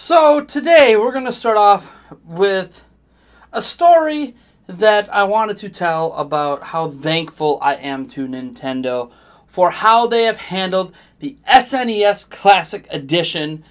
So today we're going to start off with a story that I wanted to tell about how thankful I am to Nintendo for how they have handled the SNES Classic Edition.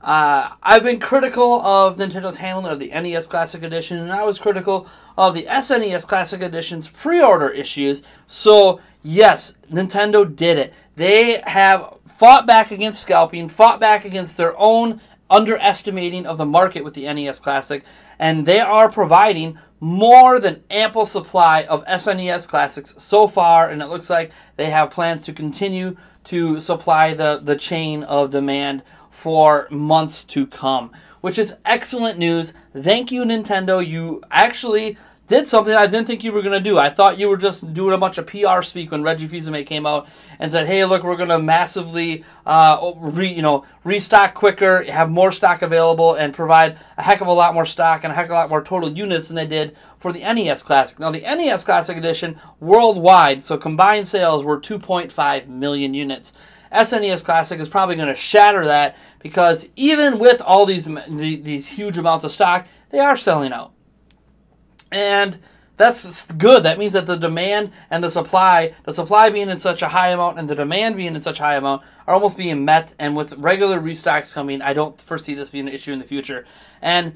Uh, I've been critical of Nintendo's handling of the NES Classic Edition, and I was critical of the SNES Classic Edition's pre order issues. So, yes, Nintendo did it. They have fought back against scalping, fought back against their own underestimating of the market with the NES Classic, and they are providing more than ample supply of SNES Classics so far, and it looks like they have plans to continue to supply the, the chain of demand for months to come, which is excellent news. Thank you, Nintendo. You actually did something I didn't think you were going to do. I thought you were just doing a bunch of PR speak when Reggie Fils-Aimé came out and said, "Hey, look, we're going to massively, uh, re, you know, restock quicker, have more stock available, and provide a heck of a lot more stock and a heck of a lot more total units than they did for the NES Classic." Now, the NES Classic Edition worldwide, so combined sales were 2.5 million units. SNES Classic is probably going to shatter that because even with all these these huge amounts of stock, they are selling out. And that's good. That means that the demand and the supply, the supply being in such a high amount and the demand being in such a high amount, are almost being met. And with regular restocks coming, I don't foresee this being an issue in the future. And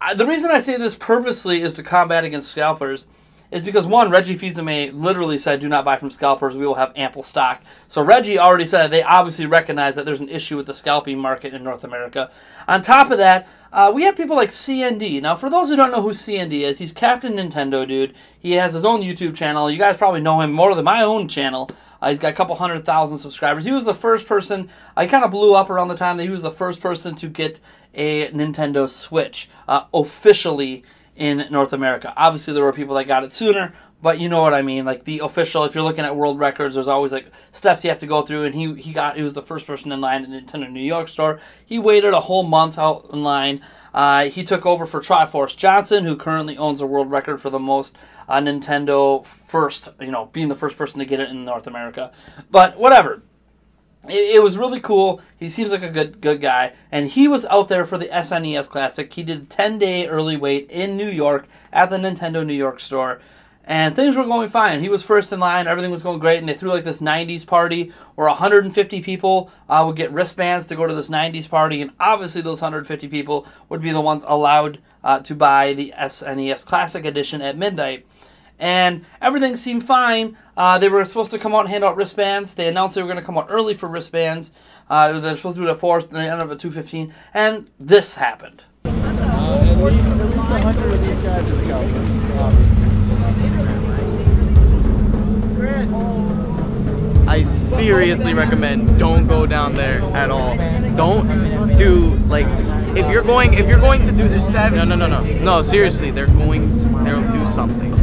uh, the reason I say this purposely is to combat against scalpers is because one, Reggie Fils-Aimé literally said, "Do not buy from scalpers. We will have ample stock." So Reggie already said they obviously recognize that there's an issue with the scalping market in North America. On top of that, uh, we have people like CND. Now, for those who don't know who CND is, he's Captain Nintendo, dude. He has his own YouTube channel. You guys probably know him more than my own channel. Uh, he's got a couple hundred thousand subscribers. He was the first person. I kind of blew up around the time that he was the first person to get a Nintendo Switch uh, officially in North America. Obviously, there were people that got it sooner, but you know what I mean. Like the official, if you're looking at world records, there's always like steps you have to go through. And he he got he was the first person in line at the Nintendo New York store. He waited a whole month out in line. Uh, he took over for Triforce Johnson, who currently owns a world record for the most uh, Nintendo first, you know, being the first person to get it in North America. But whatever it, it, was really cool. He seems like a good good guy, and he was out there for the SNES Classic. He did a 10 day early wait in New York at the Nintendo New York store, and things were going fine. He was first in line. Everything was going great, and they threw like this 90s party where 150 people uh, would get wristbands to go to this 90s party, and obviously those 150 people would be the ones allowed uh, to buy the SNES Classic Edition at midnight and everything seemed fine. Uh, they were supposed to come out and hand out wristbands. They announced they were going to come out early for wristbands. Uh, they're supposed to do it at 4, and they ended up at 2.15, and this happened. I seriously recommend don't go down there at all. Don't do like if you're going if you're going to do this no no no no no seriously they're going to, they'll do something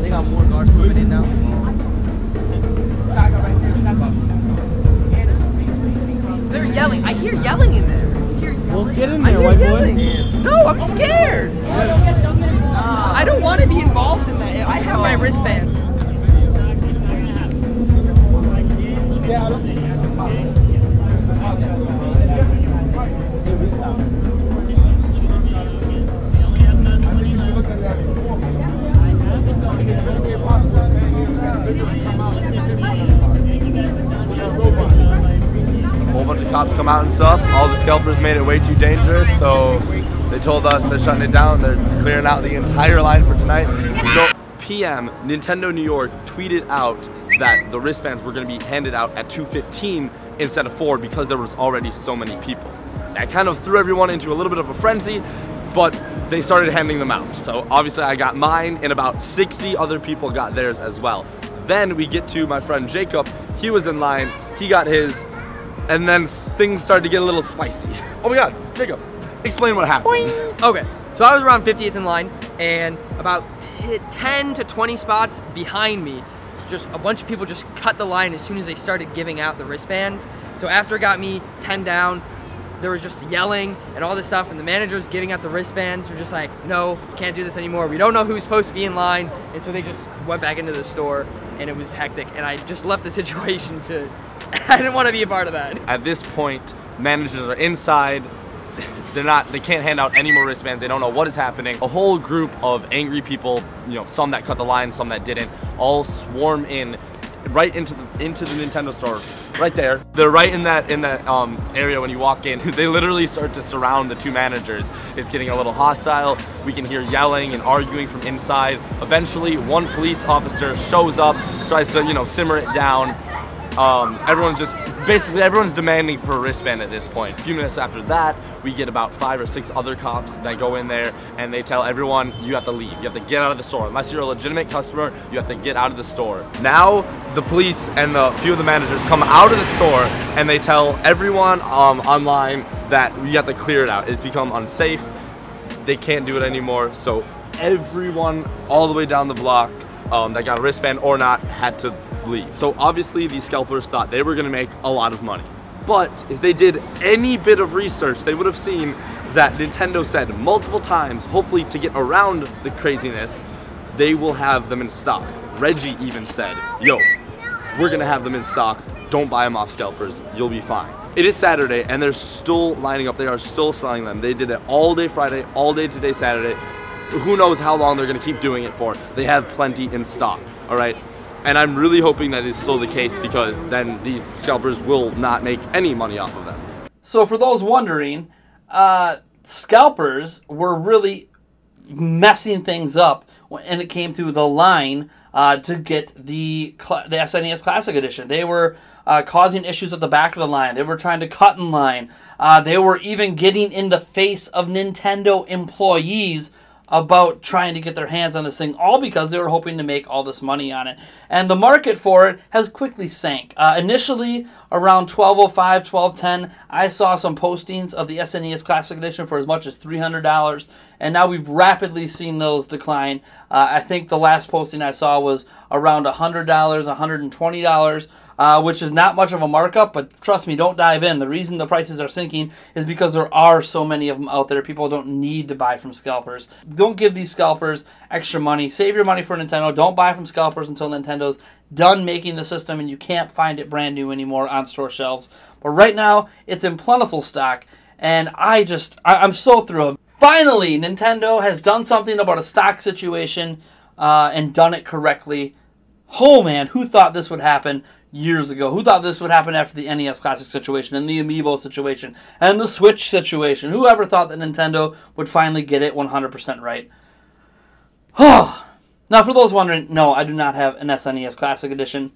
they got more guards coming in now. They're yelling. I hear yelling in there. Well, get in there, white boy. No, I'm scared. I don't want to be involved in that. I have my wristband. cops come out and stuff. All the scalpers made it way too dangerous, so they told us they're shutting it down. They're clearing out the entire line for tonight. So PM, Nintendo New York tweeted out that the wristbands were going to be handed out at 2.15 instead of 4 because there was already so many people. That kind of threw everyone into a little bit of a frenzy, but they started handing them out. So obviously I got mine and about 60 other people got theirs as well. Then we get to my friend Jacob. He was in line. He got his and then things started to get a little spicy. Oh my God, Jacob, explain what happened. Boing. Okay, so I was around 50th in line, and about 10 to 20 spots behind me, just a bunch of people just cut the line as soon as they started giving out the wristbands. So after it got me 10 down, there was just yelling and all this stuff, and the managers giving out the wristbands were just like, no, can't do this anymore. We don't know who's supposed to be in line, and so they just went back into the store, and it was hectic. And I just left the situation to. I didn't want to be a part of that. At this point, managers are inside. They're not. They can't hand out any more wristbands. They don't know what is happening. A whole group of angry people, you know, some that cut the line, some that didn't, all swarm in right into the into the Nintendo store, right there. They're right in that in that um, area when you walk in. they literally start to surround the two managers. It's getting a little hostile. We can hear yelling and arguing from inside. Eventually, one police officer shows up, tries to you know simmer it down. Um, everyone's just basically everyone's demanding for a wristband at this point. A few minutes after that, we get about five or six other cops that go in there and they tell everyone you have to leave. You have to get out of the store. Unless you're a legitimate customer, you have to get out of the store. Now the police and the few of the managers come out of the store and they tell everyone um, online that you have to clear it out. It's become unsafe. They can't do it anymore. So everyone all the way down the block um, that got a wristband or not had to leave. So obviously these scalpers thought they were gonna make a lot of money. But if they did any bit of research, they would have seen that Nintendo said multiple times, hopefully to get around the craziness, they will have them in stock. Reggie even said, yo, we're gonna have them in stock. Don't buy them off scalpers, you'll be fine. It is Saturday and they're still lining up. They are still selling them. They did it all day Friday, all day today Saturday. Who knows how long they're gonna keep doing it for. They have plenty in stock, all right? And I'm really hoping that is still the case because then these scalpers will not make any money off of them. So, for those wondering, uh, scalpers were really messing things up when it came to the line uh, to get the the SNES Classic Edition. They were uh, causing issues at the back of the line. They were trying to cut in line. Uh, they were even getting in the face of Nintendo employees about trying to get their hands on this thing, all because they were hoping to make all this money on it. And the market for it has quickly sank. Uh, initially, around 1205, 1210, I saw some postings of the SNES Classic Edition for as much as $300, and now we've rapidly seen those decline. Uh, I think the last posting I saw was around $100, $120 uh, which is not much of a markup, but trust me, don't dive in. The reason the prices are sinking is because there are so many of them out there. People don't need to buy from scalpers. Don't give these scalpers extra money. Save your money for Nintendo. Don't buy from scalpers until Nintendo's done making the system and you can't find it brand new anymore on store shelves. But right now, it's in plentiful stock, and I just, I, I'm so thrilled. Finally, Nintendo has done something about a stock situation uh, and done it correctly. Oh man, who thought this would happen? Years ago. Who thought this would happen after the NES Classic situation and the Amiibo situation and the Switch situation? Whoever thought that Nintendo would finally get it 100% right? now, for those wondering, no, I do not have an SNES Classic Edition.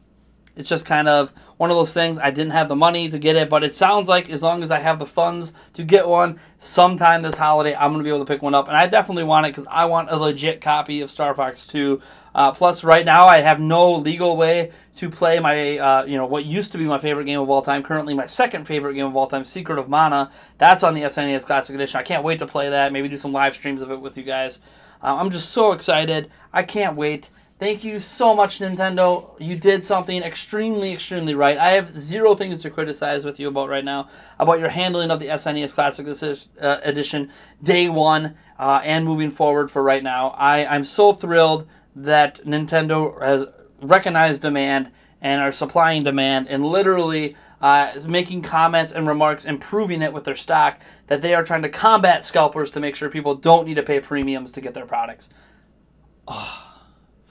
It's just kind of one of those things. I didn't have the money to get it, but it sounds like as long as I have the funds to get one sometime this holiday, I'm going to be able to pick one up. And I definitely want it because I want a legit copy of Star Fox 2. Uh, plus, right now I have no legal way to play my, uh, you know, what used to be my favorite game of all time. Currently, my second favorite game of all time, Secret of Mana. That's on the SNES Classic Edition. I can't wait to play that. Maybe do some live streams of it with you guys. Uh, I'm just so excited. I can't wait. Thank you so much, Nintendo. You did something extremely, extremely right. I have zero things to criticize with you about right now about your handling of the SNES Classic uh, Edition day one uh, and moving forward for right now. I, I'm so thrilled that Nintendo has recognized demand and are supplying demand and literally uh, is making comments and remarks improving it with their stock that they are trying to combat scalpers to make sure people don't need to pay premiums to get their products. Oh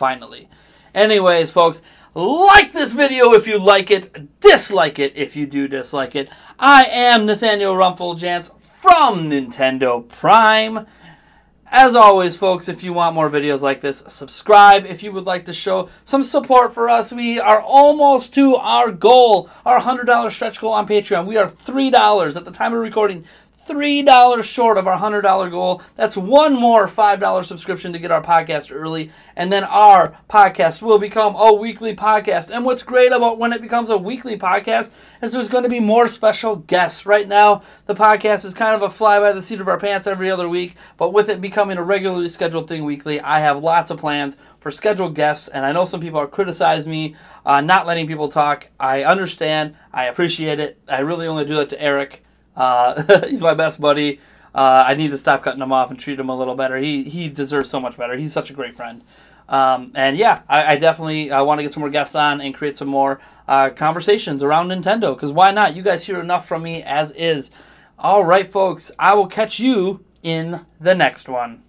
finally. Anyways, folks, like this video if you like it, dislike it if you do dislike it. I am Nathaniel Rumpfeljans from Nintendo Prime. As always, folks, if you want more videos like this, subscribe. If you would like to show some support for us, we are almost to our goal, our $100 stretch goal on Patreon. We are $3 at the time of recording. $3 short of our $100 goal. That's one more $5 subscription to get our podcast early. And then our podcast will become a weekly podcast. And what's great about when it becomes a weekly podcast is there's going to be more special guests. Right now, the podcast is kind of a fly by the seat of our pants every other week. But with it becoming a regularly scheduled thing weekly, I have lots of plans for scheduled guests. And I know some people are criticizing me uh, not letting people talk. I understand. I appreciate it. I really only do that to Eric Uh, he's my best buddy. Uh, I need to stop cutting him off and treat him a little better. He he deserves so much better. He's such a great friend. Um, and yeah, I, I definitely I want to get some more guests on and create some more uh, conversations around Nintendo. Because why not? You guys hear enough from me as is. All right, folks. I will catch you in the next one.